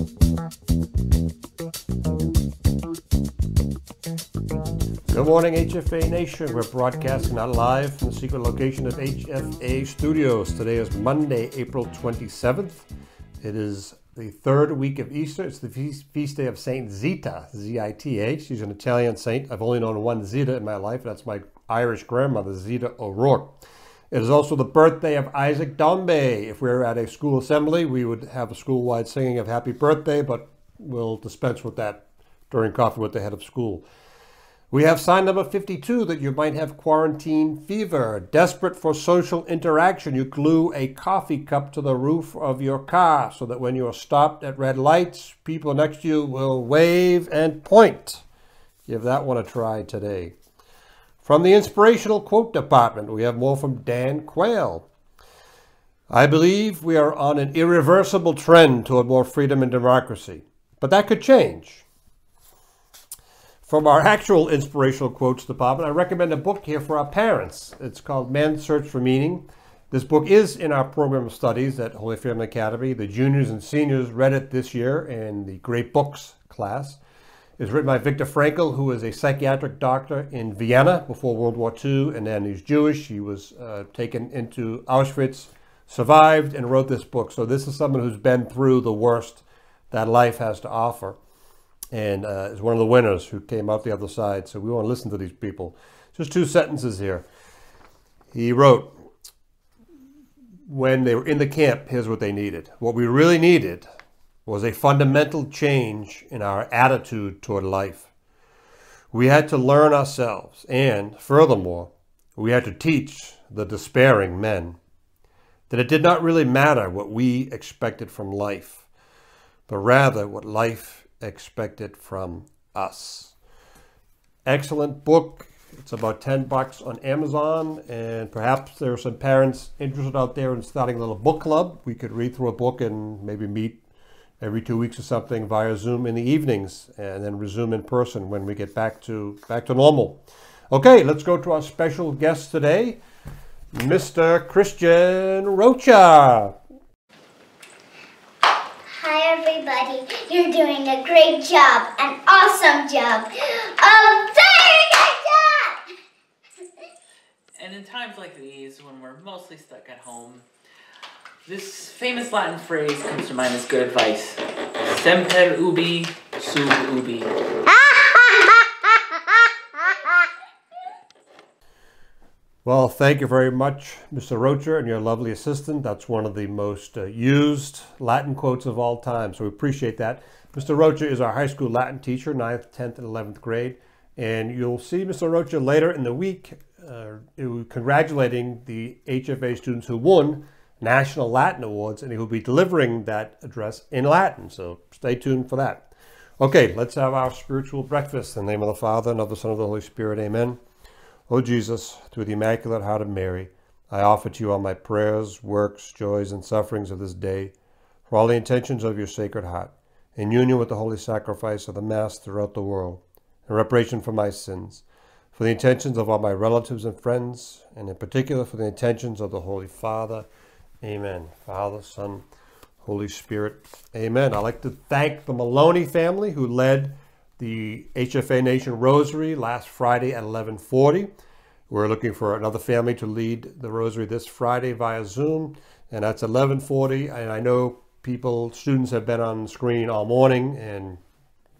Good morning, HFA Nation. We're broadcasting out live from the secret location of HFA Studios. Today is Monday, April 27th. It is the third week of Easter. It's the feast, day of Saint Zita, Z-I-T-A. She's an Italian saint. I've only known one Zita in my life. That's my Irish grandmother, Zita O'Rourke. It is also the birthday of Isaac Dombey. If we were at a school assembly, we would have a school-wide singing of happy birthday, but we'll dispense with that during coffee with the head of school. We have sign number 52 that you might have quarantine fever. Desperate for social interaction, you glue a coffee cup to the roof of your car so that when you are stopped at red lights, people next to you will wave and point. Give that one a try today. From the inspirational quote department, we have more from Dan Quayle. I believe we are on an irreversible trend toward more freedom and democracy, but that could change. From our actual inspirational quotes department, I recommend a book here for our parents. It's called Man's Search for Meaning. This book is in our program of studies at Holy Family Academy. The juniors and seniors read it this year in the Great Books class. It's written by Viktor Frankl, who was a psychiatric doctor in Vienna before World War II, and then he's Jewish. He was uh, taken into Auschwitz, survived, and wrote this book. So this is someone who's been through the worst that life has to offer and uh, is one of the winners who came out the other side. So we want to listen to these people. Just two sentences here. He wrote, when they were in the camp, here's what they needed. What we really needed was a fundamental change in our attitude toward life. We had to learn ourselves, and furthermore, we had to teach the despairing men that it did not really matter what we expected from life, but rather what life expected from us. Excellent book. It's about 10 bucks on Amazon, and perhaps there are some parents interested out there in starting a little book club. We could read through a book and maybe meet every two weeks or something via Zoom in the evenings, and then resume in person when we get back to back to normal. Okay, let's go to our special guest today, Mr. Christian Rocha. Hi, everybody. You're doing a great job, an awesome job, a very good job. And in times like these, when we're mostly stuck at home, this famous Latin phrase comes to mind as good advice. Semper ubi, sub ubi. Well, thank you very much, Mr. Rocher, and your lovely assistant. That's one of the most uh, used Latin quotes of all time, so we appreciate that. Mr. Rocher is our high school Latin teacher, 9th, 10th, and 11th grade, and you'll see Mr. Rocher later in the week uh, congratulating the HFA students who won National Latin Awards, and he will be delivering that address in Latin, so stay tuned for that. Okay, let's have our spiritual breakfast. In the name of the Father, and of the Son, and of the Holy Spirit, amen. O Jesus, through the Immaculate Heart of Mary, I offer to you all my prayers, works, joys, and sufferings of this day, for all the intentions of your Sacred Heart, in union with the holy sacrifice of the Mass throughout the world, in reparation for my sins, for the intentions of all my relatives and friends, and in particular for the intentions of the Holy Father. Amen. Father, Son, Holy Spirit. Amen. I'd like to thank the Maloney family who led the HFA Nation Rosary last Friday at 1140. We're looking for another family to lead the Rosary this Friday via Zoom, and that's 1140. And I know people, students have been on the screen all morning, and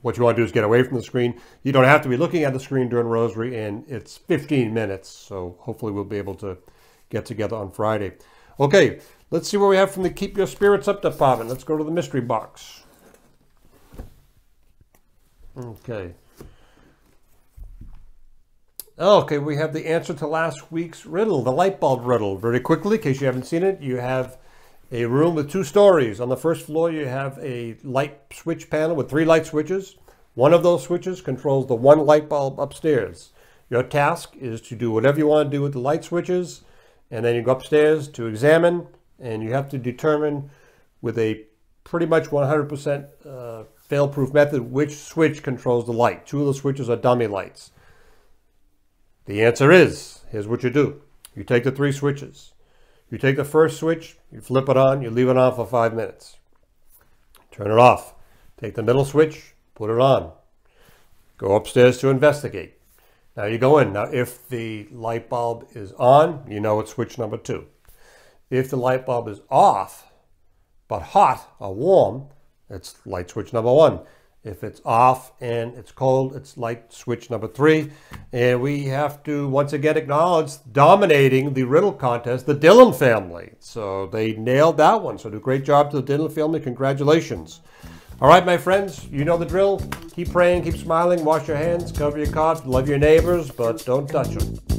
what you want to do is get away from the screen. You don't have to be looking at the screen during Rosary, and it's 15 minutes, so hopefully we'll be able to get together on Friday. Okay, let's see what we have from the Keep Your Spirits Up department. Let's go to the mystery box. Okay. Okay, we have the answer to last week's riddle, the light bulb riddle. Very quickly, in case you haven't seen it, you have a room with two stories. On the first floor, you have a light switch panel with three light switches. One of those switches controls the one light bulb upstairs. Your task is to do whatever you want to do with the light switches, and then you go upstairs to examine, and you have to determine with a pretty much 100% uh, fail-proof method, which switch controls the light? Two of the switches are dummy lights. The answer is, here's what you do. You take the three switches. You take the first switch, you flip it on, you leave it on for five minutes. Turn it off. Take the middle switch, put it on. Go upstairs to investigate. Now you go in. Now, if the light bulb is on, you know it's switch number two. If the light bulb is off, but hot or warm, it's light switch number one. If it's off and it's cold, it's light switch number three. And we have to once again acknowledge dominating the riddle contest, the Dillon family. So they nailed that one. So do a great job to the Dillon family. Congratulations. All right, my friends, you know the drill. Keep praying, keep smiling, wash your hands, cover your cough, love your neighbors, but don't touch them.